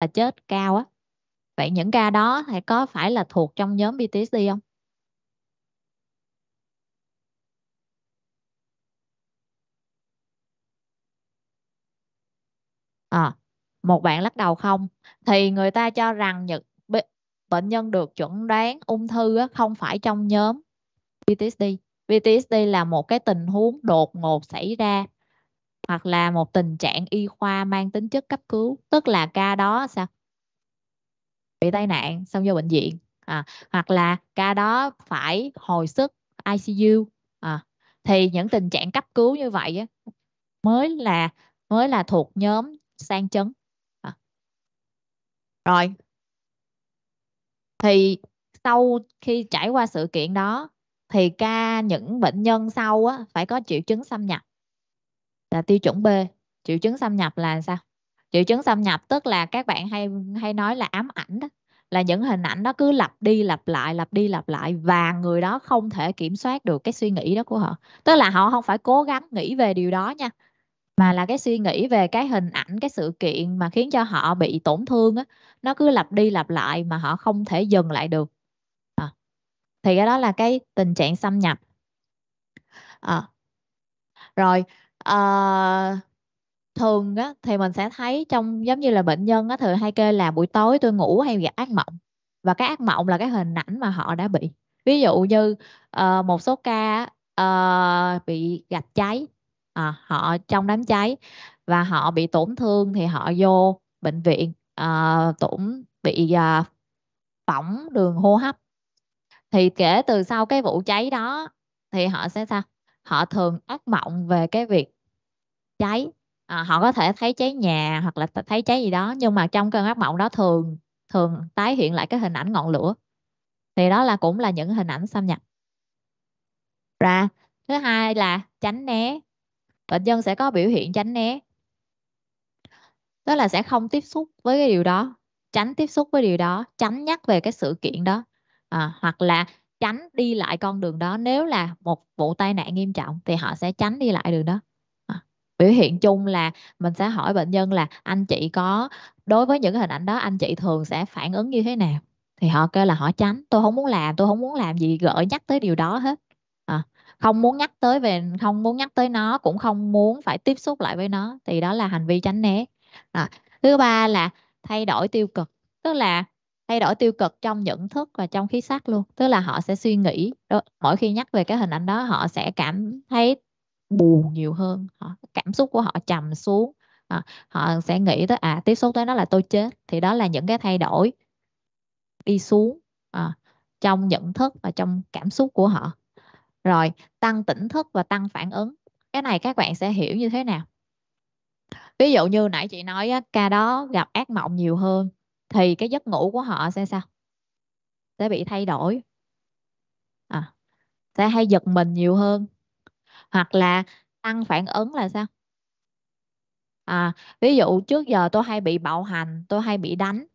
là chết cao á. Vậy những ca đó thì có phải là thuộc trong nhóm PTSD không? À, một bạn lắc đầu không? Thì người ta cho rằng những bệnh nhân được chuẩn đoán ung thư á, không phải trong nhóm PTSD PTSD là một cái tình huống đột ngột xảy ra hoặc là một tình trạng y khoa mang tính chất cấp cứu tức là ca đó sao? Bị tai nạn xong vô bệnh viện à, hoặc là ca đó phải hồi sức ICU à, thì những tình trạng cấp cứu như vậy á, mới là mới là thuộc nhóm sang chấn à. rồi. Thì sau khi trải qua sự kiện đó thì ca những bệnh nhân sau á, phải có triệu chứng xâm nhập là tiêu chuẩn B triệu chứng xâm nhập là sao triệu chứng xâm nhập tức là các bạn hay hay nói là ám ảnh đó, là những hình ảnh đó cứ lặp đi lặp lại, lặp đi lặp lại và người đó không thể kiểm soát được cái suy nghĩ đó của họ tức là họ không phải cố gắng nghĩ về điều đó nha, mà là cái suy nghĩ về cái hình ảnh, cái sự kiện mà khiến cho họ bị tổn thương á, nó cứ lặp đi lặp lại mà họ không thể dừng lại được à. thì cái đó là cái tình trạng xâm nhập à. rồi uh, thường á thì mình sẽ thấy trong giống như là bệnh nhân á thường hay kêu là buổi tối tôi ngủ hay gặp ác mộng. Và cái ác mộng là cái hình ảnh mà họ đã bị. Ví dụ như uh, một số ca uh, bị gạch cháy. À, họ trong đám cháy và họ bị tổn thương thì họ vô bệnh viện uh, tổn bị uh, phỏng đường hô hấp. Thì kể từ sau cái vụ cháy đó thì họ sẽ sao? Họ thường ác mộng về cái việc cháy. À, họ có thể thấy cháy nhà hoặc là thấy cháy gì đó nhưng mà trong cơn ác mộng đó thường thường tái hiện lại cái hình ảnh ngọn lửa. Thì đó là cũng là những hình ảnh xâm nhập. Ra thứ hai là tránh né. Bệnh nhân sẽ có biểu hiện tránh né. Đó là sẽ không tiếp xúc với cái điều đó tránh tiếp xúc với điều đó tránh nhắc về cái sự kiện đó. À, hoặc là tránh đi lại con đường đó. Nếu là một vụ tai nạn nghiêm trọng thì họ sẽ tránh đi lại đường đó biểu hiện chung là mình sẽ hỏi bệnh nhân là anh chị có đối với những hình ảnh đó anh chị thường sẽ phản ứng như thế nào? Thì họ kêu là họ tránh tôi không muốn làm tôi không muốn làm gì gợi nhắc tới điều đó hết. À, không muốn nhắc tới về không muốn nhắc tới nó cũng không muốn phải tiếp xúc lại với nó thì đó là hành vi tránh né. À, thứ ba là thay đổi tiêu cực tức là thay đổi tiêu cực trong nhận thức và trong khí sắc luôn tức là họ sẽ suy nghĩ đó, mỗi khi nhắc về cái hình ảnh đó họ sẽ cảm thấy buồn nhiều hơn họ cảm xúc của họ trầm xuống. À, họ sẽ nghĩ tới à tiếp xúc tới nó là tôi chết thì đó là những cái thay đổi đi xuống à, trong nhận thức và trong cảm xúc của họ. Rồi tăng tỉnh thức và tăng phản ứng. Cái này các bạn sẽ hiểu như thế nào? Ví dụ như nãy chị nói á, ca đó gặp ác mộng nhiều hơn thì cái giấc ngủ của họ sẽ sao? Sẽ bị thay đổi. À, sẽ hay giật mình nhiều hơn hoặc là tăng phản ứng là sao? À, ví dụ trước giờ tôi hay bị bạo hành tôi hay bị đánh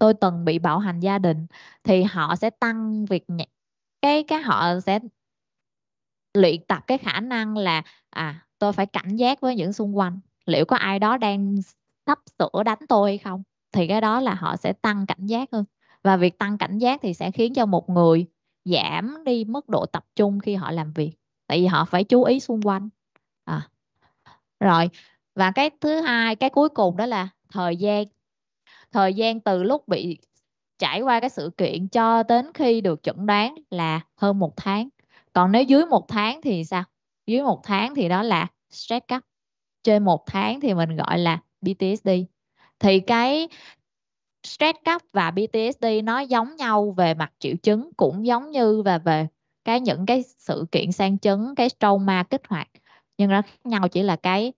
tôi từng bị bạo hành gia đình thì họ sẽ tăng việc cái cái họ sẽ luyện tập cái khả năng là à tôi phải cảnh giác với những xung quanh liệu có ai đó đang sắp sửa đánh tôi hay không? Thì cái đó là họ sẽ tăng cảnh giác hơn. Và việc tăng cảnh giác thì sẽ khiến cho một người giảm đi mức độ tập trung khi họ làm việc tại vì họ phải chú ý xung quanh. À. rồi, và cái thứ hai, cái cuối cùng đó là thời gian. Thời gian từ lúc bị trải qua cái sự kiện cho đến khi được chẩn đoán là hơn một tháng. Còn nếu dưới một tháng thì sao? Dưới một tháng thì đó là stress cấp trên một tháng thì mình gọi là PTSD thì cái stress cấp và PTSD nó giống nhau về mặt triệu chứng, cũng giống như và về cái những cái sự kiện sang chấn cái trauma kích hoạt. Nhưng nó khác nhau chỉ là cái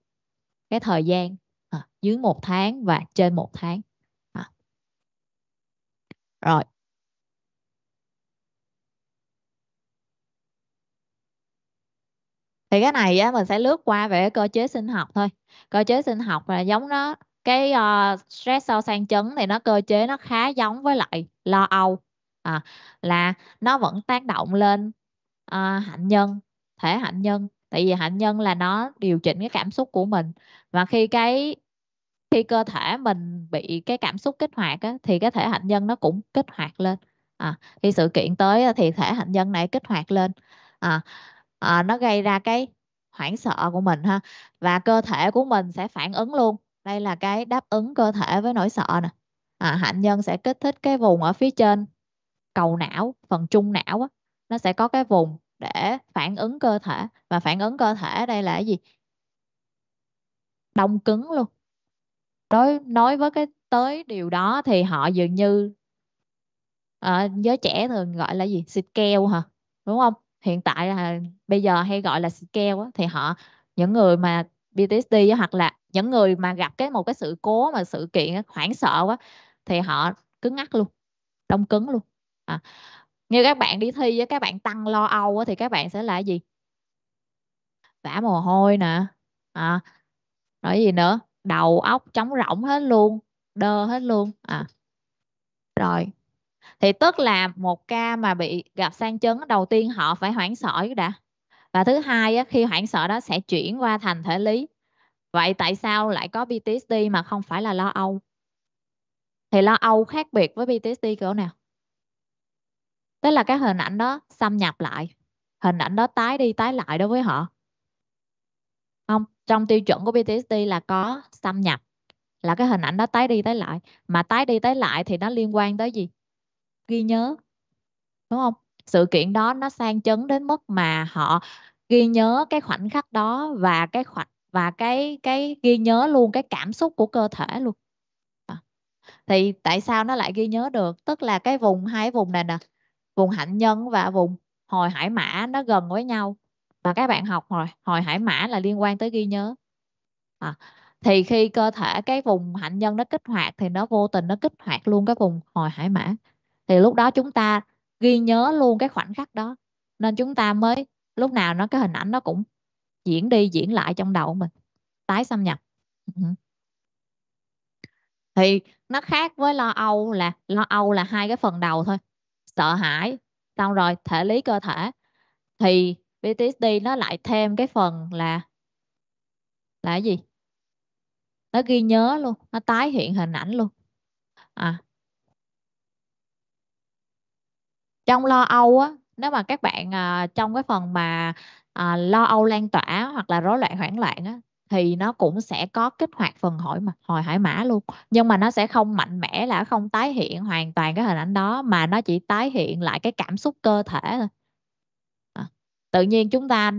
cái thời gian à, dưới một tháng và trên một tháng. À. rồi. Thì cái này á mình sẽ lướt qua về cơ chế sinh học thôi. Cơ chế sinh học là giống nó cái uh, stress sau sang chấn thì nó cơ chế nó khá giống với lại lo âu. À, là nó vẫn tác động lên uh, hạnh nhân thể hạnh nhân. Tại vì hạnh nhân là nó điều chỉnh cái cảm xúc của mình. Và khi cái khi cơ thể mình bị cái cảm xúc kích hoạt á, thì cái thể hạnh nhân nó cũng kích hoạt lên. À, khi sự kiện tới thì thể hạnh nhân này kích hoạt lên. À, à, nó gây ra cái hoảng sợ của mình ha. Và cơ thể của mình sẽ phản ứng luôn. Đây là cái đáp ứng cơ thể với nỗi sợ nè. À, hạnh nhân sẽ kích thích cái vùng ở phía trên cầu não phần trung não á, nó sẽ có cái vùng để phản ứng cơ thể. Và phản ứng cơ thể đây là cái gì? Đông cứng luôn. Đối nói với cái tới điều đó thì họ dường như à, giới trẻ thường gọi là gì? Xịt keo hả? Đúng không? Hiện tại là bây giờ hay gọi là xịt keo á, thì họ những người mà PTSD á, hoặc là những người mà gặp cái một cái sự cố mà sự kiện hoảng sợ quá thì họ cứng ngắc luôn. Đông cứng luôn. À, như các bạn đi thi với các bạn tăng lo âu thì các bạn sẽ là gì? Vã mồ hôi nè. À, nói gì nữa? Đầu óc trống rỗng hết luôn đơ hết luôn. À rồi. Thì tức là một ca mà bị gặp sang chấn đầu tiên họ phải hoảng sợ đã. Và thứ hai khi hoảng sợ đó sẽ chuyển qua thành thể lý. Vậy tại sao lại có PTSD mà không phải là lo âu? Thì lo âu khác biệt với PTSD kiểu nào? Tức là cái hình ảnh đó xâm nhập lại. Hình ảnh đó tái đi tái lại đối với họ. Không, trong tiêu chuẩn của PTSD là có xâm nhập. Là cái hình ảnh đó tái đi tái lại. Mà tái đi tái lại thì nó liên quan tới gì? Ghi nhớ. Đúng không? Sự kiện đó nó sang chấn đến mức mà họ ghi nhớ cái khoảnh khắc đó và cái khoảnh, và cái cái ghi nhớ luôn cái cảm xúc của cơ thể luôn. À. thì tại sao nó lại ghi nhớ được? Tức là cái vùng, hai vùng này nè vùng hạnh nhân và vùng hồi hải mã nó gần với nhau. Và các bạn học rồi hồi hải mã là liên quan tới ghi nhớ. À, thì khi cơ thể cái vùng hạnh nhân nó kích hoạt thì nó vô tình nó kích hoạt luôn cái vùng hồi hải mã. Thì lúc đó chúng ta ghi nhớ luôn cái khoảnh khắc đó. Nên chúng ta mới lúc nào nó cái hình ảnh nó cũng diễn đi diễn lại trong đầu của mình. Tái xâm nhập. Ừ. Thì nó khác với lo âu là lo âu là hai cái phần đầu thôi sợ hãi. Xong rồi thể lý cơ thể. Thì PTSD nó lại thêm cái phần là là cái gì? Nó ghi nhớ luôn nó tái hiện hình ảnh luôn. À. Trong lo âu á nếu mà các bạn à, trong cái phần mà à, lo âu lan tỏa hoặc là rối loạn hoảng loạn á thì nó cũng sẽ có kích hoạt phần hỏi mà hồi hải mã luôn. Nhưng mà nó sẽ không mạnh mẽ là không tái hiện hoàn toàn cái hình ảnh đó mà nó chỉ tái hiện lại cái cảm xúc cơ thể thôi. À, tự nhiên chúng ta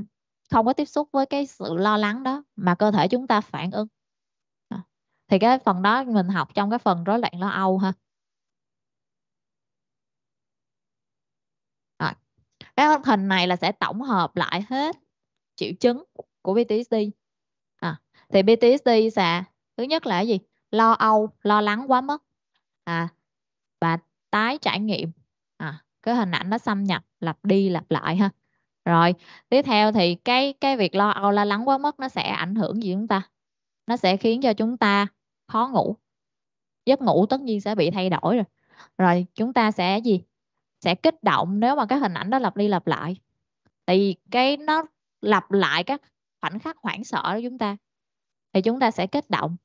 không có tiếp xúc với cái sự lo lắng đó mà cơ thể chúng ta phản ứng. À, thì cái phần đó mình học trong cái phần rối loạn lo âu ha. À, cái hình này là sẽ tổng hợp lại hết triệu chứng của PTSD thì PTSD sẽ thứ nhất là cái gì? Lo âu, lo lắng quá mức. À và tái trải nghiệm. À cái hình ảnh nó xâm nhập, lặp đi lặp lại ha. Rồi, tiếp theo thì cái cái việc lo âu, lo lắng quá mức nó sẽ ảnh hưởng gì chúng ta? Nó sẽ khiến cho chúng ta khó ngủ. Giấc ngủ tất nhiên sẽ bị thay đổi rồi. Rồi, chúng ta sẽ gì? Sẽ kích động nếu mà cái hình ảnh đó lặp đi lặp lại. Tại vì cái nó lặp lại các khoảnh khắc hoảng sợ của chúng ta thì chúng ta sẽ kích động.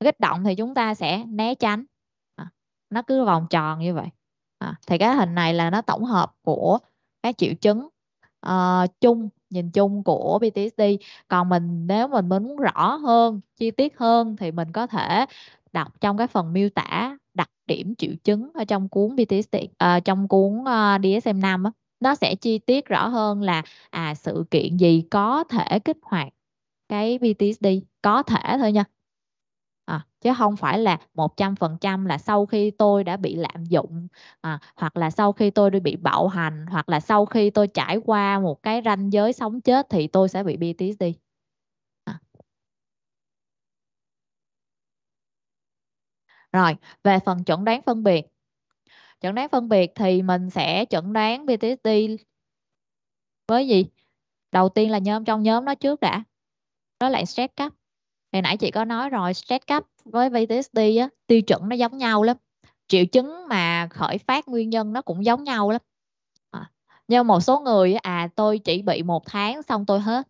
Kích động thì chúng ta sẽ né tránh. À, nó cứ vòng tròn như vậy. À, thì cái hình này là nó tổng hợp của các triệu chứng uh, chung nhìn chung của PTSD còn mình nếu mình muốn rõ hơn chi tiết hơn thì mình có thể đọc trong cái phần miêu tả đặc điểm triệu chứng ở trong cuốn PTSD uh, ờ, trong cuốn ờ, uh, DSM-5 á. Nó sẽ chi tiết rõ hơn là à sự kiện gì có thể kích hoạt cái PTSD có thể thôi nha. À, chứ không phải là một trăm phần trăm là sau khi tôi đã bị lạm dụng à, hoặc là sau khi tôi đã bị bạo hành hoặc là sau khi tôi trải qua một cái ranh giới sống chết thì tôi sẽ bị PTSD à. rồi về phần chẩn đoán phân biệt. Chẩn đoán phân biệt thì mình sẽ chẩn đoán PTSD với gì? Đầu tiên là nhóm trong nhóm nó trước đã đó là stress cấp. Hồi nãy chị có nói rồi stress cấp với PTSD á tiêu chuẩn nó giống nhau lắm. Triệu chứng mà khởi phát nguyên nhân nó cũng giống nhau lắm. À, nhưng một số người à tôi chỉ bị một tháng xong tôi hết.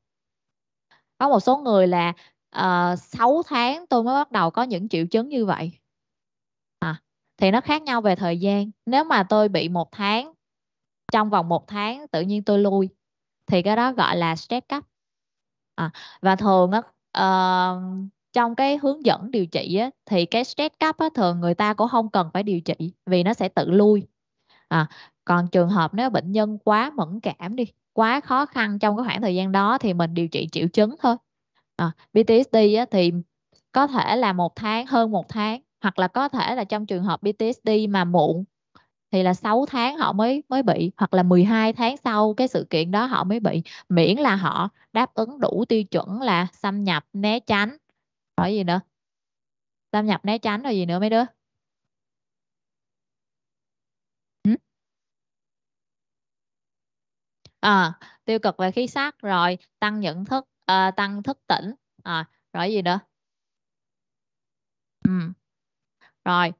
Có một số người là ờ, uh, 6 tháng tôi mới bắt đầu có những triệu chứng như vậy. À, thì nó khác nhau về thời gian. Nếu mà tôi bị một tháng trong vòng một tháng tự nhiên tôi lui thì cái đó gọi là stress cấp à, và thường á uh, trong cái hướng dẫn điều trị á, thì cái stress cấp á, thường người ta cũng không cần phải điều trị vì nó sẽ tự lui. À, còn trường hợp nếu bệnh nhân quá mẫn cảm đi quá khó khăn trong cái khoảng thời gian đó thì mình điều trị triệu chứng thôi. À, PTSD á, thì có thể là một tháng hơn một tháng hoặc là có thể là trong trường hợp PTSD mà muộn thì là 6 tháng họ mới mới bị hoặc là 12 tháng sau cái sự kiện đó họ mới bị. Miễn là họ đáp ứng đủ tiêu chuẩn là xâm nhập né tránh. Hỏi gì nữa? Xâm nhập né tránh rồi gì nữa mấy đứa? À, tiêu cực về khí sắc rồi tăng nhận thức à, tăng thức tỉnh. À, rồi gì nữa? Ừ. rồi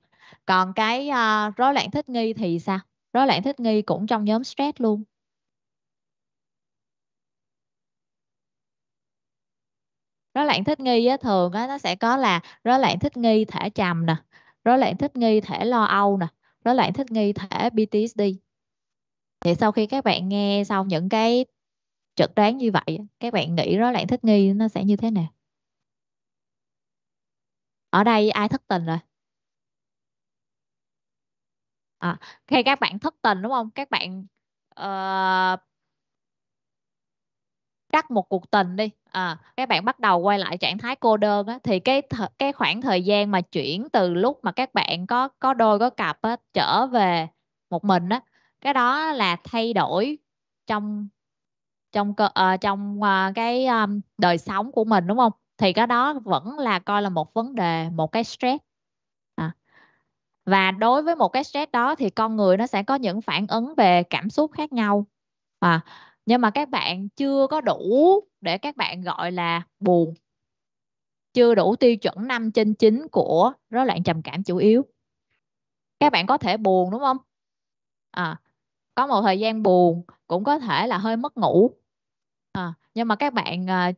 còn cái uh, rối loạn thích nghi thì sao? Rối loạn thích nghi cũng trong nhóm stress luôn. Rối loạn thích nghi á, thường á, nó sẽ có là rối loạn thích nghi thể trầm nè rối loạn thích nghi thể lo âu nè rối loạn thích nghi thể PTSD thì sau khi các bạn nghe xong những cái chẩn đoán như vậy các bạn nghĩ rối loạn thích nghi nó sẽ như thế nào? Ở đây ai thất tình rồi? Ờ, à, khi các bạn thất tình đúng không? Các bạn uh, cắt một cuộc tình đi. À, các bạn bắt đầu quay lại trạng thái cô đơn á, thì cái th- cái khoảng thời gian mà chuyển từ lúc mà các bạn có có đôi có cặp á, trở về một mình á cái đó là thay đổi trong trong cơ uh, trong uh, cái um, đời sống của mình đúng không? Thì cái đó vẫn là coi là một vấn đề một cái stress và đối với một cái stress đó thì con người nó sẽ có những phản ứng về cảm xúc khác nhau. À nhưng mà các bạn chưa có đủ để các bạn gọi là buồn. Chưa đủ tiêu chuẩn 5 trên 9 của rối loạn trầm cảm chủ yếu. Các bạn có thể buồn đúng không? À có một thời gian buồn cũng có thể là hơi mất ngủ. À, nhưng mà các bạn à,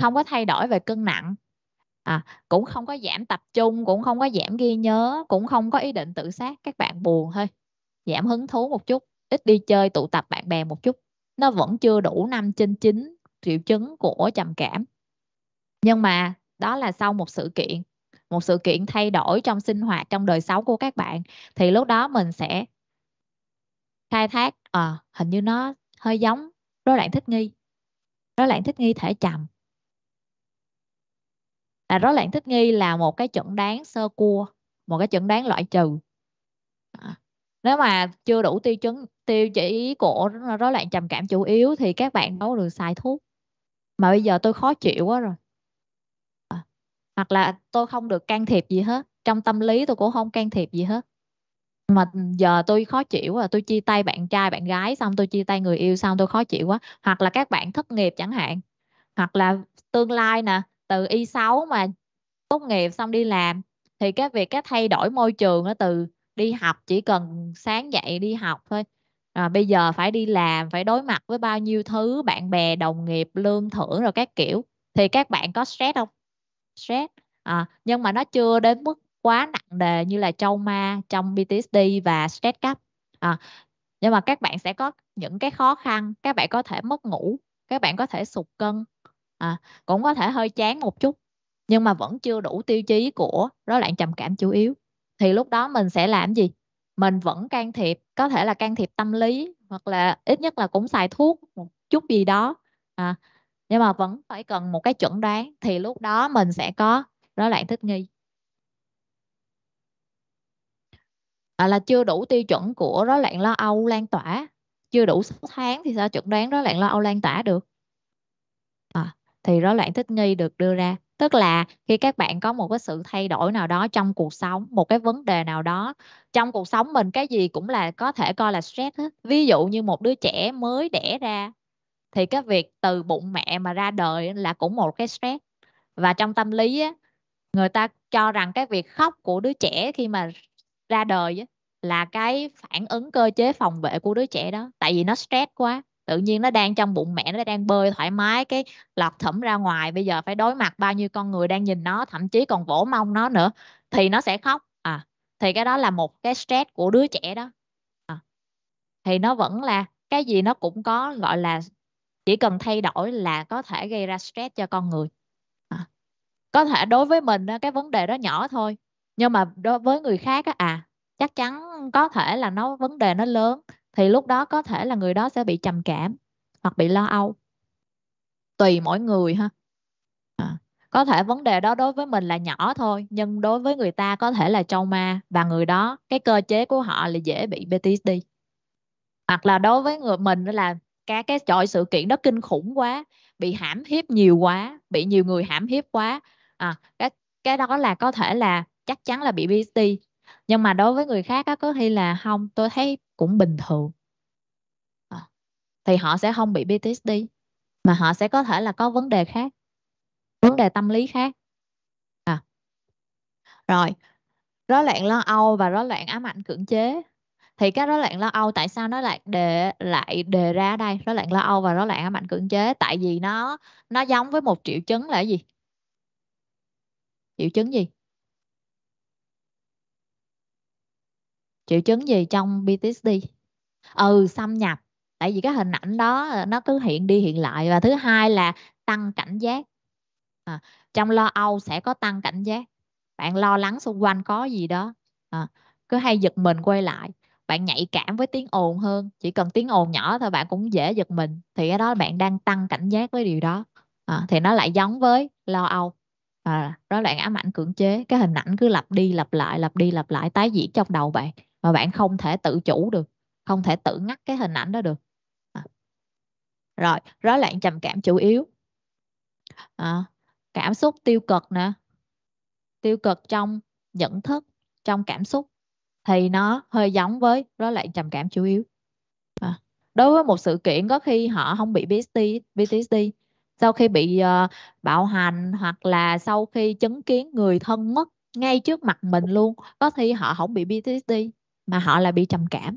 không có thay đổi về cân nặng à, cũng không có giảm tập trung cũng không có giảm ghi nhớ cũng không có ý định tự sát các bạn buồn thôi. Giảm hứng thú một chút ít đi chơi tụ tập bạn bè một chút. Nó vẫn chưa đủ 5 trên 9 triệu chứng của trầm cảm. Nhưng mà đó là sau một sự kiện một sự kiện thay đổi trong sinh hoạt trong đời sống của các bạn. Thì lúc đó mình sẽ khai thác à, hình như nó hơi giống rối loạn thích nghi rối loạn thích nghi thể trầm là rối loạn thích nghi là một cái chẩn đoán sơ cua một cái chẩn đoán loại trừ. À, nếu mà chưa đủ tiêu chứng tiêu chỉ của rối loạn trầm cảm chủ yếu thì các bạn đâu được xài thuốc. Mà bây giờ tôi khó chịu quá rồi. À, hoặc là tôi không được can thiệp gì hết. Trong tâm lý tôi cũng không can thiệp gì hết. Mà giờ tôi khó chịu là tôi chia tay bạn trai bạn gái xong tôi chia tay người yêu xong tôi khó chịu quá. Hoặc là các bạn thất nghiệp chẳng hạn. Hoặc là tương lai nè từ y 6 mà tốt nghiệp xong đi làm thì cái việc cái thay đổi môi trường nó từ đi học chỉ cần sáng dậy đi học thôi. À, bây giờ phải đi làm phải đối mặt với bao nhiêu thứ bạn bè đồng nghiệp lương thưởng rồi các kiểu thì các bạn có stress không? Stress. À, nhưng mà nó chưa đến mức quá nặng nề như là trauma trong PTSD và stress cấp. À, nhưng mà các bạn sẽ có những cái khó khăn các bạn có thể mất ngủ các bạn có thể sụt cân à, cũng có thể hơi chán một chút nhưng mà vẫn chưa đủ tiêu chí của rối loạn trầm cảm chủ yếu. Thì lúc đó mình sẽ làm gì? Mình vẫn can thiệp có thể là can thiệp tâm lý hoặc là ít nhất là cũng xài thuốc một chút gì đó. À, nhưng mà vẫn phải cần một cái chuẩn đoán thì lúc đó mình sẽ có rối loạn thích nghi. À, là chưa đủ tiêu chuẩn của rối loạn lo âu lan tỏa. Chưa đủ 6 tháng thì sao chuẩn đoán rối loạn lo âu lan tỏa được thì rối loạn thích nghi được đưa ra. Tức là khi các bạn có một cái sự thay đổi nào đó trong cuộc sống một cái vấn đề nào đó trong cuộc sống mình cái gì cũng là có thể coi là stress hết. Ví dụ như một đứa trẻ mới đẻ ra thì cái việc từ bụng mẹ mà ra đời là cũng một cái stress. Và trong tâm lý á, người ta cho rằng cái việc khóc của đứa trẻ khi mà ra đời á, là cái phản ứng cơ chế phòng vệ của đứa trẻ đó. Tại vì nó stress quá tự nhiên nó đang trong bụng mẹ nó đang bơi thoải mái cái lọt thẩm ra ngoài bây giờ phải đối mặt bao nhiêu con người đang nhìn nó thậm chí còn vỗ mông nó nữa thì nó sẽ khóc à thì cái đó là một cái stress của đứa trẻ đó à. thì nó vẫn là cái gì nó cũng có gọi là chỉ cần thay đổi là có thể gây ra stress cho con người à. có thể đối với mình cái vấn đề đó nhỏ thôi nhưng mà đối với người khác á, à chắc chắn có thể là nó vấn đề nó lớn thì lúc đó có thể là người đó sẽ bị trầm cảm hoặc bị lo âu. Tùy mỗi người ha. À, có thể vấn đề đó đối với mình là nhỏ thôi nhưng đối với người ta có thể là trauma và người đó cái cơ chế của họ là dễ bị PTSD hoặc là đối với người mình là các cái chọi sự kiện đó kinh khủng quá bị hãm hiếp nhiều quá bị nhiều người hãm hiếp quá. À cái cái đó là có thể là chắc chắn là bị PTSD nhưng mà đối với người khác á, có khi là không tôi thấy cũng bình thường. À, thì họ sẽ không bị PTSD mà họ sẽ có thể là có vấn đề khác vấn đề tâm lý khác. À rồi rối loạn lo âu và rối loạn ám ảnh cưỡng chế. Thì cái rối loạn lo âu tại sao nó lại đề lại đề ra đây? Rối loạn lo âu và rối loạn ám ảnh cưỡng chế tại vì nó nó giống với một triệu chứng là gì? Triệu chứng gì? Triệu chứng gì trong PTSD ừ xâm nhập. Tại vì cái hình ảnh đó ờ, nó cứ hiện đi hiện lại. Và thứ hai là tăng cảnh giác. À, trong lo âu sẽ có tăng cảnh giác. Bạn lo lắng xung quanh có gì đó. À, cứ hay giật mình quay lại. Bạn nhạy cảm với tiếng ồn hơn. Chỉ cần tiếng ồn nhỏ thôi bạn cũng dễ giật mình. Thì cái đó bạn đang tăng cảnh giác với điều đó. À, thì nó lại giống với lo âu. À, đó là ám ảnh cưỡng chế. Cái hình ảnh cứ lặp đi lặp lại lặp đi lặp lại tái diễn trong đầu bạn mà bạn không thể tự chủ được không thể tự ngắt cái hình ảnh đó được. À. rồi rối loạn trầm cảm chủ yếu. À, cảm xúc tiêu cực nè. Tiêu cực trong nhận thức trong cảm xúc thì nó hơi giống với rối loạn trầm cảm chủ yếu. À. đối với một sự kiện có khi họ không bị PTSD, PTSD sau khi bị uh, bạo hành hoặc là sau khi chứng kiến người thân mất ngay trước mặt mình luôn có khi họ không bị PTSD mà họ lại bị trầm cảm.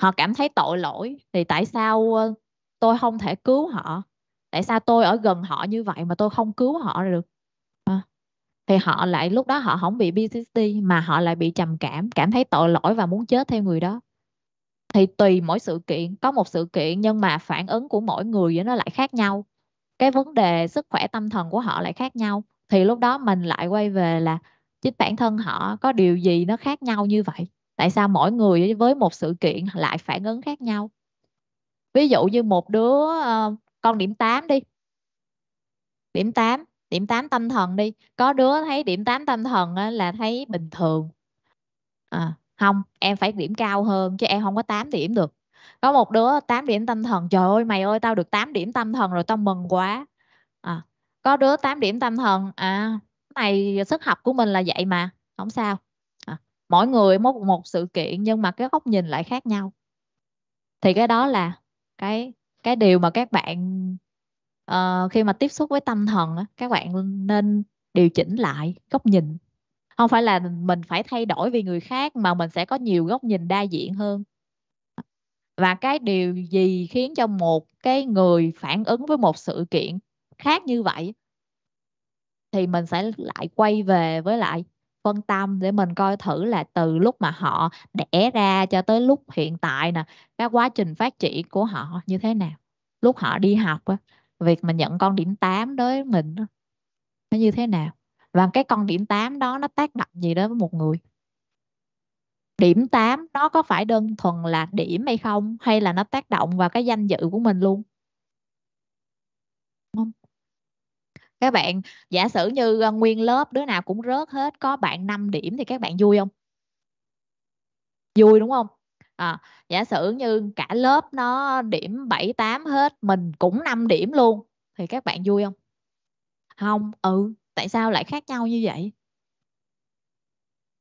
Họ cảm thấy tội lỗi, thì tại sao ờ, tôi không thể cứu họ? Tại sao tôi ở gần họ như vậy mà tôi không cứu họ được? À. thì họ lại, lúc đó họ không bị PTSD mà họ lại bị trầm cảm cảm thấy tội lỗi và muốn chết theo người đó. Thì tùy mỗi sự kiện, có một sự kiện nhưng mà phản ứng của mỗi người nó lại khác nhau. Cái vấn đề sức khỏe tâm thần của họ lại khác nhau. Thì lúc đó mình lại quay về là chính bản thân họ có điều gì nó khác nhau như vậy? Tại sao mỗi người với một sự kiện lại phản ứng khác nhau? Ví dụ như một đứa uh, con điểm 8 đi. Điểm 8 điểm 8 tâm thần đi. Có đứa thấy điểm 8 tâm thần là thấy bình thường. À, không em phải điểm cao hơn chứ em không có 8 điểm được. Có một đứa 8 điểm tâm thần trời ơi mày ơi tao được 8 điểm tâm thần rồi tao mừng quá. À, có đứa 8 điểm tâm thần à này sức học của mình là vậy mà không sao mỗi người một một sự kiện nhưng mà cái góc nhìn lại khác nhau. Thì cái đó là cái cái điều mà các bạn uh, khi mà tiếp xúc với tâm thần các bạn nên điều chỉnh lại góc nhìn. Không phải là mình phải thay đổi vì người khác mà mình sẽ có nhiều góc nhìn đa diện hơn. Và cái điều gì khiến cho một cái người phản ứng với một sự kiện khác như vậy thì mình sẽ lại quay về với lại phân tâm để mình coi thử là từ lúc mà họ đẻ ra cho tới lúc hiện tại nè, cái quá trình phát triển của họ như thế nào? Lúc họ đi học á, việc mà nhận con điểm 8 đối với mình nó như thế nào? Và cái con điểm 8 đó nó tác động gì đó với một người? Điểm 8 nó có phải đơn thuần là điểm hay không? Hay là nó tác động vào cái danh dự của mình luôn không các bạn giả sử như ờ, nguyên lớp đứa nào cũng rớt hết có bạn 5 điểm thì các bạn vui không? Vui đúng không? À, giả sử như cả lớp nó điểm 7 8 hết mình cũng 5 điểm luôn thì các bạn vui không? Không ừ. Tại sao lại khác nhau như vậy?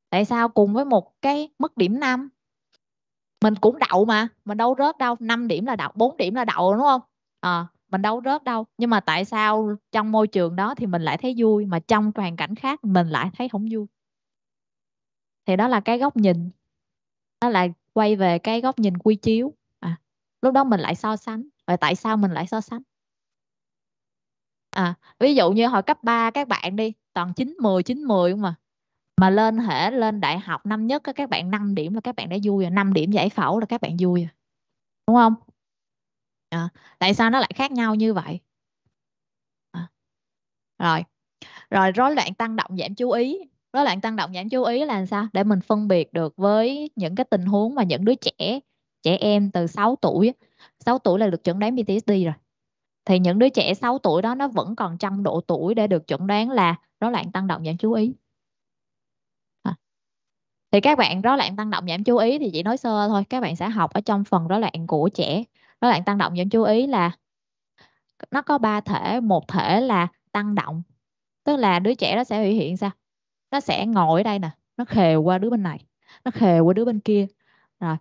Tại sao cùng với một cái mức điểm 5 mình cũng đậu mà mình đâu rớt đâu 5 điểm là đậu 4 điểm là đậu đúng không? À, mình đâu rớt đâu. Nhưng mà tại sao trong môi trường đó thì mình lại thấy vui, mà trong hoàn cảnh khác mình lại thấy không vui? Thì đó là cái góc nhìn. Đó là quay về cái góc nhìn quy chiếu. À lúc đó mình lại so sánh. Và tại sao mình lại so sánh? À ví dụ như hồi cấp 3 các bạn đi, toàn 9 10 9 10 không mà mà lên hệ lên đại học năm nhất các bạn 5 điểm là các bạn đã vui rồi 5 điểm giải phẫu là các bạn vui rồi. Đúng không? À, tại sao nó lại khác nhau như vậy? À, rồi. Rồi rối loạn tăng động giảm chú ý. Rối loạn tăng động giảm chú ý là sao? Để mình phân biệt được với những cái tình huống mà những đứa trẻ trẻ em từ 6 tuổi. 6 tuổi là được chẩn đoán PTSD rồi. Thì những đứa trẻ 6 tuổi đó nó vẫn còn trong độ tuổi để được chẩn đoán là rối loạn tăng động giảm chú ý. À. thì các bạn rối loạn tăng động giảm chú ý thì chỉ nói sơ thôi. Các bạn sẽ học ở trong phần rối loạn của trẻ rối loạn tăng động giảm chú ý là nó có ba thể. Một thể là tăng động, tức là đứa trẻ nó sẽ biểu hiện sao? Nó sẽ ngồi ở đây nè, nó khều qua đứa bên này, nó khều qua đứa bên kia. Rồi,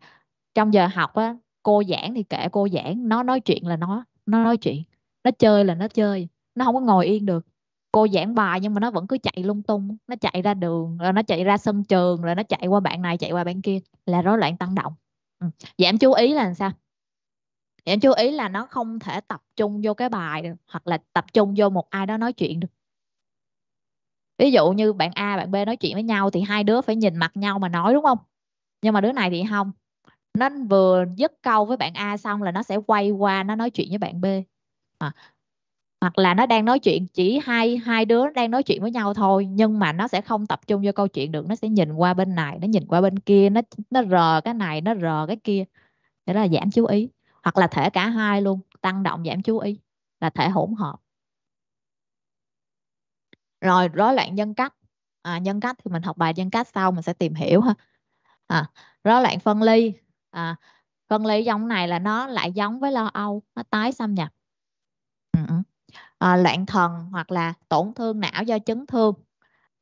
trong giờ học á, cô giảng thì kệ cô giảng, nó nói chuyện là nó nó nói chuyện, nó chơi là nó chơi, nó không có ngồi yên được. Cô giảng bài nhưng mà nó vẫn cứ chạy lung tung, nó chạy ra đường, rồi nó chạy ra sân trường, rồi nó chạy qua bạn này, chạy qua bạn kia, là rối loạn tăng động. Ừ. giảm chú ý là làm sao? Giảm chú ý là nó không thể tập trung vô cái bài được, hoặc là tập trung vô một ai đó nói chuyện được. Ví dụ như bạn A, bạn B nói chuyện với nhau thì hai đứa phải nhìn mặt nhau mà nói, đúng không? Nhưng mà đứa này thì không. Nó vừa dứt câu với bạn A xong là nó sẽ quay qua nó nói chuyện với bạn B. À. hoặc là nó đang nói chuyện, chỉ hai hai đứa đang nói chuyện với nhau thôi, nhưng mà nó sẽ không tập trung vô câu chuyện được. Nó sẽ nhìn qua bên này, nó nhìn qua bên kia, nó nó rờ cái này, nó rờ cái kia. Để là giảm chú ý hoặc là thể cả hai luôn tăng động giảm chú ý là thể hỗn hợp. Rồi rối loạn nhân cách. À, nhân cách thì mình học bài nhân cách sau mình sẽ tìm hiểu ha. À, rối loạn phân ly. À, phân ly giống này là nó lại giống với lo âu nó tái xâm nhập. Ừ. ừ. à, loạn thần hoặc là tổn thương não do chấn thương.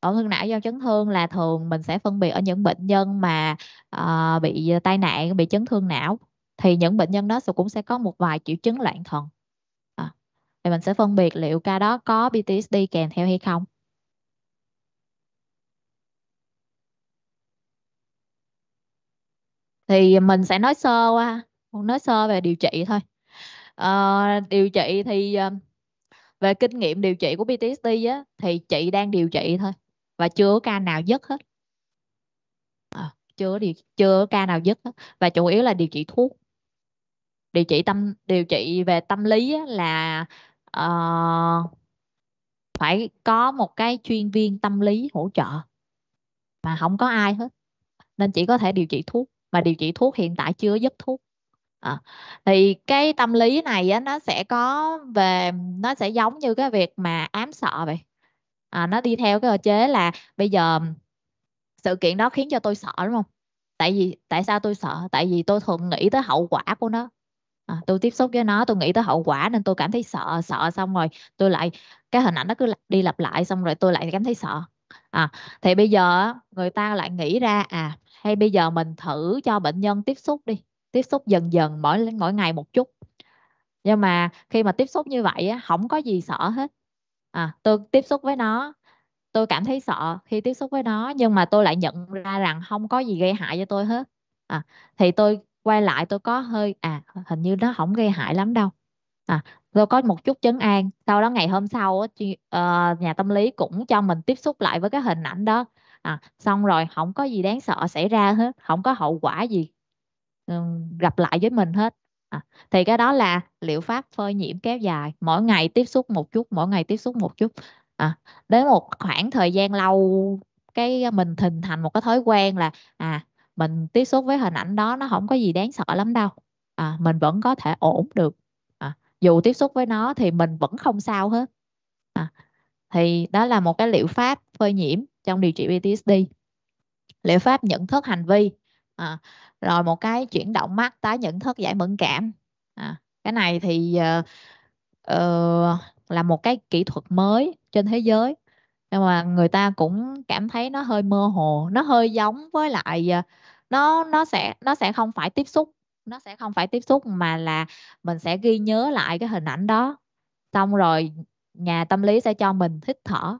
Tổn thương não do chấn thương là thường mình sẽ phân biệt ở những bệnh nhân mà uh, bị tai nạn bị chấn thương não thì những bệnh nhân đó cũng sẽ có một vài triệu chứng loạn thần. À, thì mình sẽ phân biệt liệu ca đó có PTSD kèm theo hay không. Thì mình sẽ nói sơ qua nói sơ về điều trị thôi. À, điều trị thì ờ, về kinh nghiệm điều trị của PTSD á, thì chị đang điều trị thôi và chưa có ca nào dứt hết. À, chưa điều chưa có ca nào dứt hết. Và chủ yếu là điều trị thuốc điều trị tâm điều trị về tâm lý á, là uh, phải có một cái chuyên viên tâm lý hỗ trợ mà không có ai hết. Nên chỉ có thể điều trị thuốc mà điều trị thuốc hiện tại chưa dứt thuốc. À, thì cái tâm lý này á, nó sẽ có về nó sẽ giống như cái việc mà ám sợ vậy. À, nó đi theo cái cơ chế là bây giờ sự kiện đó khiến cho tôi sợ đúng không? Tại vì tại sao tôi sợ? Tại vì tôi thường nghĩ tới hậu quả của nó à, tôi tiếp xúc với nó tôi nghĩ tới hậu quả nên tôi cảm thấy sợ sợ xong rồi tôi lại cái hình ảnh nó cứ đi lặp lại xong rồi tôi lại cảm thấy sợ. À thì bây giờ người ta lại nghĩ ra à hay bây giờ mình thử cho bệnh nhân tiếp xúc đi tiếp xúc dần dần mỗi mỗi ngày một chút. Nhưng mà khi mà tiếp xúc như vậy á không có gì sợ hết. À tôi tiếp xúc với nó tôi cảm thấy sợ khi tiếp xúc với nó nhưng mà tôi lại nhận ra rằng không có gì gây hại cho tôi hết. À thì tôi quay lại tôi có hơi à hình như nó không gây hại lắm đâu. À tôi có một chút chấn an. Sau đó ngày hôm sau uh, nhà tâm lý cũng cho mình tiếp xúc lại với cái hình ảnh đó. À, xong rồi không có gì đáng sợ xảy ra hết không có hậu quả gì um, gặp lại với mình hết. À, thì cái đó là liệu pháp phơi nhiễm kéo dài. Mỗi ngày tiếp xúc một chút mỗi ngày tiếp xúc một chút. À, đến một khoảng thời gian lâu cái mình hình thành một cái thói quen là à mình tiếp xúc với hình ảnh đó nó không có gì đáng sợ lắm đâu. À, mình vẫn có thể ổn được. À, dù tiếp xúc với nó thì mình vẫn không sao hết. À, thì đó là một cái liệu pháp phơi nhiễm trong điều trị PTSD liệu pháp nhận thức hành vi. À, rồi một cái chuyển động mắt tái nhận thức giải mẫn cảm. À, cái này thì uh, uh, là một cái kỹ thuật mới trên thế giới nhưng mà người ta cũng cảm thấy nó hơi mơ hồ, nó hơi giống với lại ờ, nó nó sẽ nó sẽ không phải tiếp xúc, nó sẽ không phải tiếp xúc mà là mình sẽ ghi nhớ lại cái hình ảnh đó. Xong rồi nhà tâm lý sẽ cho mình hít thở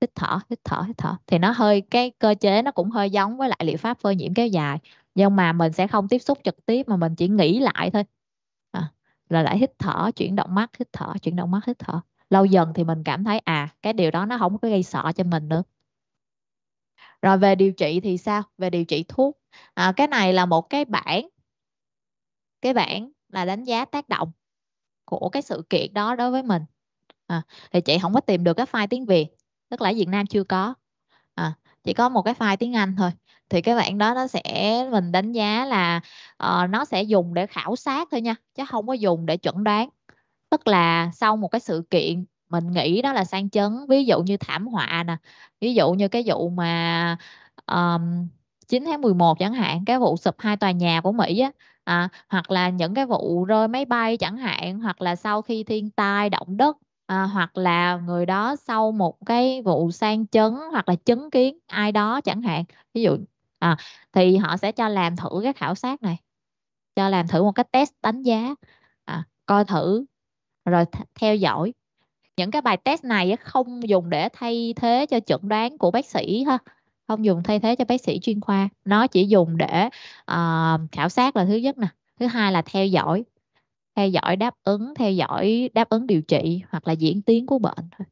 hít thở hít thở hít thở. Thì nó hơi, cái cơ chế nó cũng hơi giống với lại liệu pháp phơi nhiễm kéo dài. Nhưng mà mình sẽ không tiếp xúc trực tiếp mà mình chỉ nghĩ lại thôi. Là lại hít thở, chuyển động mắt, hít thở, chuyển động mắt, hít thở lâu dần thì mình cảm thấy à cái điều đó nó không có gây sợ cho mình nữa. Rồi về điều trị thì sao? Về điều trị thuốc. À, cái này là một cái bảng cái bảng là đánh giá tác động của cái sự kiện đó đối với mình. À, thì chị không có tìm được cái file tiếng Việt tức là ở Việt Nam chưa có. À, chỉ có một cái file tiếng Anh thôi. Thì cái bảng đó nó sẽ mình đánh giá là uh, nó sẽ dùng để khảo sát thôi nha chứ không có dùng để chuẩn đoán tức là sau một cái sự kiện mình nghĩ đó là sang chấn ví dụ như thảm họa nè ví dụ như cái vụ mà um, 9 tháng 11 chẳng hạn cái vụ sụp hai tòa nhà của Mỹ á à, hoặc là những cái vụ rơi máy bay chẳng hạn hoặc là sau khi thiên tai động đất à, hoặc là người đó sau một cái vụ sang chấn hoặc là chứng kiến ai đó chẳng hạn. Ví dụ à, thì họ sẽ cho làm thử cái khảo sát này cho làm thử một cái test đánh giá à, coi thử rồi th theo dõi. Những cái bài test này không dùng để thay thế cho chẩn đoán của bác sĩ ha. Không dùng thay thế cho bác sĩ chuyên khoa. Nó chỉ dùng để uh, khảo sát là thứ nhất nè. Thứ hai là theo dõi. Theo dõi đáp ứng theo dõi đáp ứng điều trị hoặc là diễn tiến của bệnh thôi.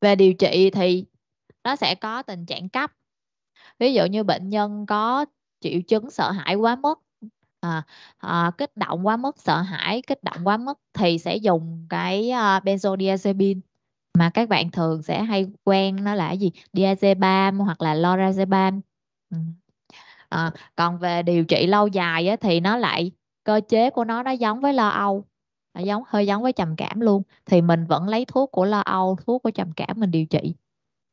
Về điều trị thì nó sẽ có tình trạng cấp. Ví dụ như bệnh nhân có triệu chứng sợ hãi quá mức à, à, kích động quá mức sợ hãi kích động quá mức thì sẽ dùng cái uh, benzodiazepine. Mà các bạn thường sẽ hay quen nó là gì? Diazepam hoặc là lorazepam. Ừ. à, còn về điều trị lâu dài á, thì nó lại cơ chế của nó nó giống với lo âu nó giống hơi giống với trầm cảm luôn. Thì mình vẫn lấy thuốc của lo âu thuốc của trầm cảm mình điều trị.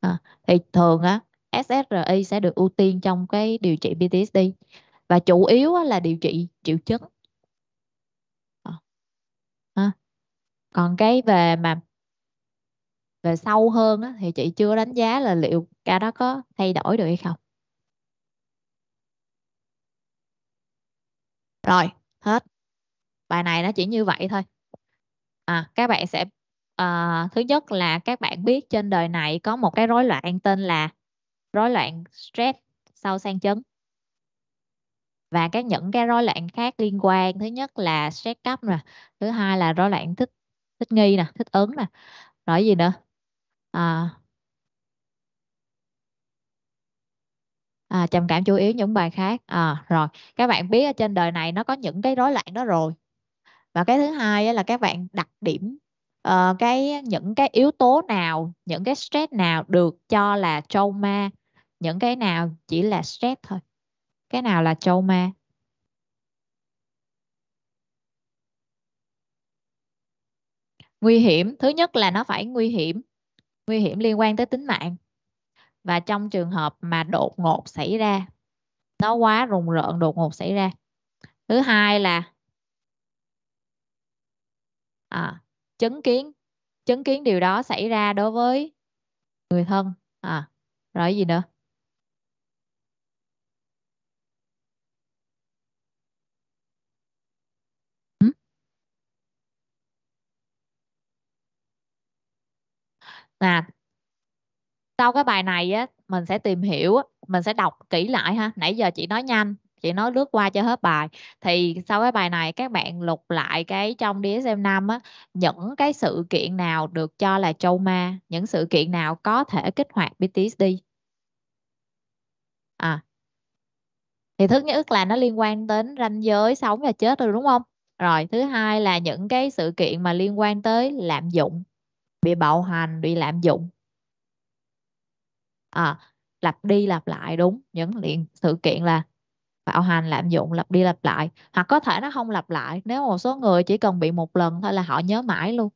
À, thì thường á SSRI sẽ được ưu tiên trong cái điều trị PTSD và chủ yếu là điều trị triệu chứng. À. còn cái về mà về sâu hơn á, thì chị chưa đánh giá là liệu ca đó có thay đổi được hay không. Rồi hết. Bài này nó chỉ như vậy thôi. À các bạn sẽ à, thứ nhất là các bạn biết trên đời này có một cái rối loạn tên là rối loạn stress sau sang chấn và các những cái rối loạn khác liên quan thứ nhất là stress cấp nè thứ hai là rối loạn thích thích nghi nè thích ứng nè rồi gì nữa? À, à trầm cảm chủ yếu những bài khác. À rồi các bạn biết ở trên đời này nó có những cái rối loạn đó rồi. Và cái thứ hai là các bạn đặc điểm uh, cái những cái yếu tố nào những cái stress nào được cho là trauma những cái nào chỉ là stress thôi cái nào là châu ma? Nguy hiểm. Thứ nhất là nó phải nguy hiểm. Nguy hiểm liên quan tới tính mạng. Và trong trường hợp mà đột ngột xảy ra nó quá rùng rợn đột ngột xảy ra. Thứ hai là à, chứng kiến chứng kiến điều đó xảy ra đối với người thân. À rồi gì nữa? Nè, sau cái bài này á, mình sẽ tìm hiểu, mình sẽ đọc kỹ lại ha. Nãy giờ chị nói nhanh, chị nói lướt qua cho hết bài. Thì sau cái bài này, các bạn lục lại cái trong DSM-5 á, những cái sự kiện nào được cho là trauma? Những sự kiện nào có thể kích hoạt PTSD à thì thứ nhất là nó liên quan đến ranh giới sống và chết rồi, đúng không? Rồi, thứ hai là những cái sự kiện mà liên quan tới lạm dụng bị bạo hành bị lạm dụng. À, lặp đi lặp lại đúng. Những liền sự kiện là bạo hành lạm dụng lặp đi lặp lại. Hoặc có thể nó không lặp lại. Nếu một số người chỉ cần bị một lần thôi là họ nhớ mãi luôn.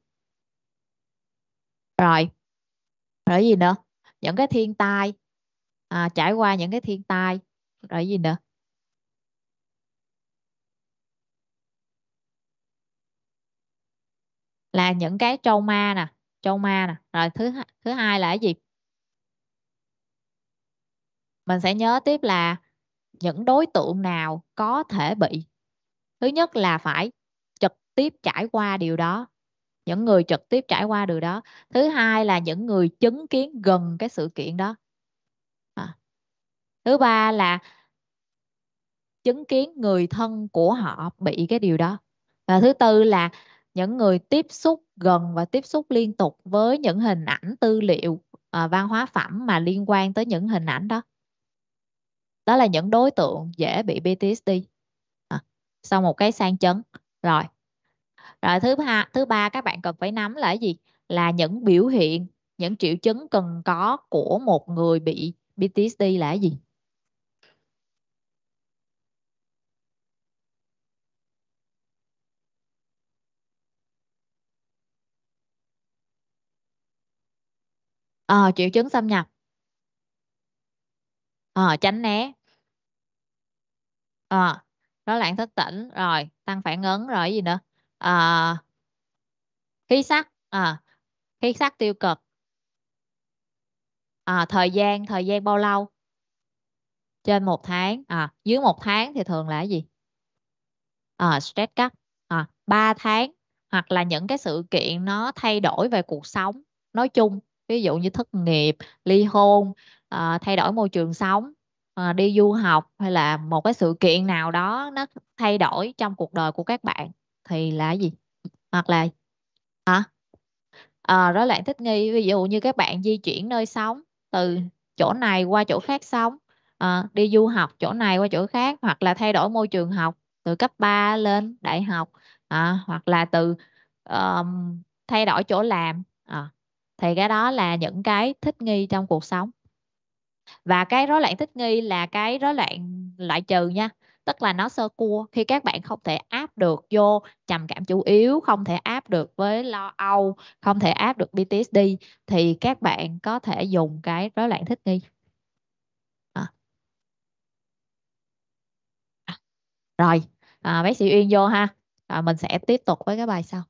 Rồi rồi gì nữa? Những cái thiên tai. À, trải qua những cái thiên tai. Rồi gì nữa? Là những cái trauma nè trauma nè. Rồi thứ thứ hai là cái gì? Mình sẽ nhớ tiếp là những đối tượng nào có thể bị. Thứ nhất là phải trực tiếp trải qua điều đó. Những người trực tiếp trải qua điều đó. Thứ hai là những người chứng kiến gần cái sự kiện đó. À. thứ ba là chứng kiến người thân của họ bị cái điều đó. Và thứ tư là những người tiếp xúc gần và tiếp xúc liên tục với những hình ảnh tư liệu à, văn hóa phẩm mà liên quan tới những hình ảnh đó. Đó là những đối tượng dễ bị PTSD à, sau một cái sang chấn. Rồi. Rồi thứ ba thứ ba các bạn cần phải nắm là gì? Là những biểu hiện những triệu chứng cần có của một người bị PTSD là gì? À, triệu chứng xâm nhập. À, tránh né. À, rối loạn thức tỉnh rồi tăng phản ứng rồi cái gì nữa? À, khí sắc à, khí sắc tiêu cực. À, thời gian thời gian bao lâu? Trên một tháng. À, dưới một tháng thì thường là cái gì? À, stress cấp. À, 3 tháng hoặc là những cái sự kiện nó thay đổi về cuộc sống nói chung ví dụ như thất nghiệp ly hôn à, thay đổi môi trường sống à, đi du học hay là một cái sự kiện nào đó nó thay đổi trong cuộc đời của các bạn thì là gì? Hoặc là hả? À, rối loạn thích nghi ví dụ như các bạn di chuyển nơi sống từ chỗ này qua chỗ khác sống à, đi du học chỗ này qua chỗ khác hoặc là thay đổi môi trường học từ cấp 3 lên đại học à, hoặc là từ um, thay đổi chỗ làm à, thì cái đó là những cái thích nghi trong cuộc sống. Và cái rối loạn thích nghi là cái rối loạn loại trừ nha. Tức là nó sơ cua khi các bạn không thể áp được vô trầm cảm chủ yếu không thể áp được với lo âu không thể áp được PTSD thì các bạn có thể dùng cái rối loạn thích nghi. À. À. rồi. À, bác sĩ Uyên vô ha. À, mình sẽ tiếp tục với cái bài sau.